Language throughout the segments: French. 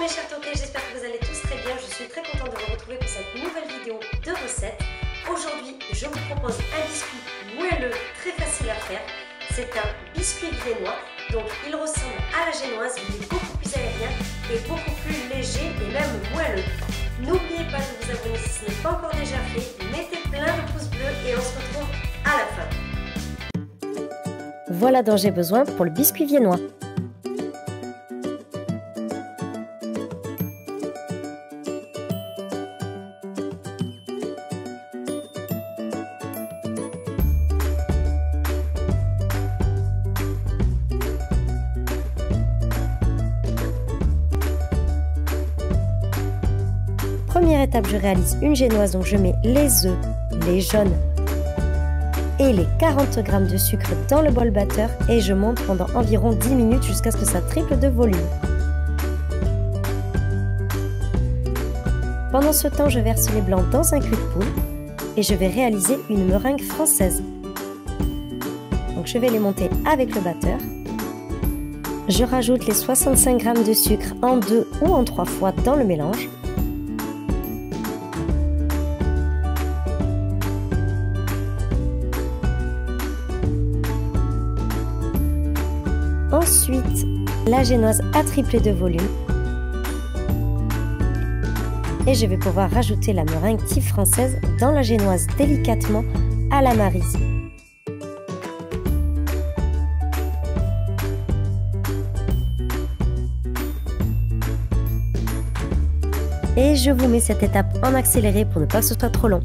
mes chers toqués, j'espère que vous allez tous très bien. Je suis très contente de vous retrouver pour cette nouvelle vidéo de recette. Aujourd'hui, je vous propose un biscuit moelleux, très facile à faire. C'est un biscuit viennois, donc il ressemble à la génoise, il est beaucoup plus aérien et beaucoup plus léger et même moelleux. N'oubliez pas de vous abonner si ce n'est pas encore déjà fait, mettez plein de pouces bleus et on se retrouve à la fin. Voilà dont j'ai besoin pour le biscuit viennois. Première étape, je réalise une génoise, donc je mets les œufs, les jaunes et les 40 g de sucre dans le bol batteur et je monte pendant environ 10 minutes jusqu'à ce que ça triple de volume. Pendant ce temps, je verse les blancs dans un cul de poule et je vais réaliser une meringue française. Donc je vais les monter avec le batteur. Je rajoute les 65 g de sucre en deux ou en trois fois dans le mélange. Ensuite, la génoise a triplé de volume. Et je vais pouvoir rajouter la meringue type française dans la génoise délicatement à la marise. Et je vous mets cette étape en accéléré pour ne pas que ce soit trop long.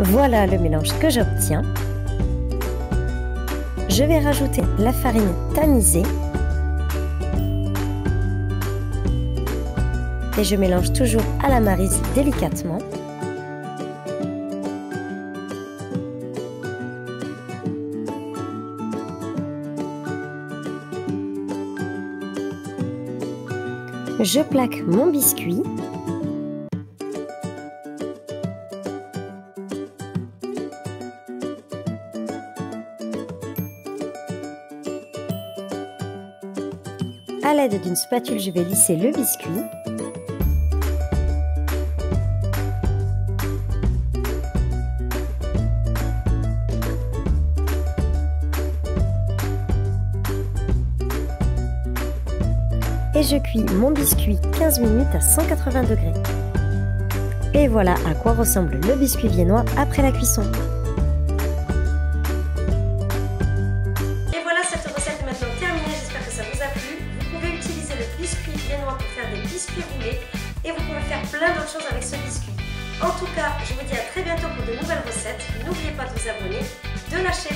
Voilà le mélange que j'obtiens. Je vais rajouter la farine tamisée. Et je mélange toujours à la marise délicatement. Je plaque mon biscuit À l'aide d'une spatule, je vais lisser le biscuit. Et je cuis mon biscuit 15 minutes à 180 degrés. Et voilà à quoi ressemble le biscuit viennois après la cuisson. Pour faire des biscuits roulés et vous pouvez faire plein d'autres choses avec ce biscuit. En tout cas, je vous dis à très bientôt pour de nouvelles recettes. N'oubliez pas de vous abonner, de lâcher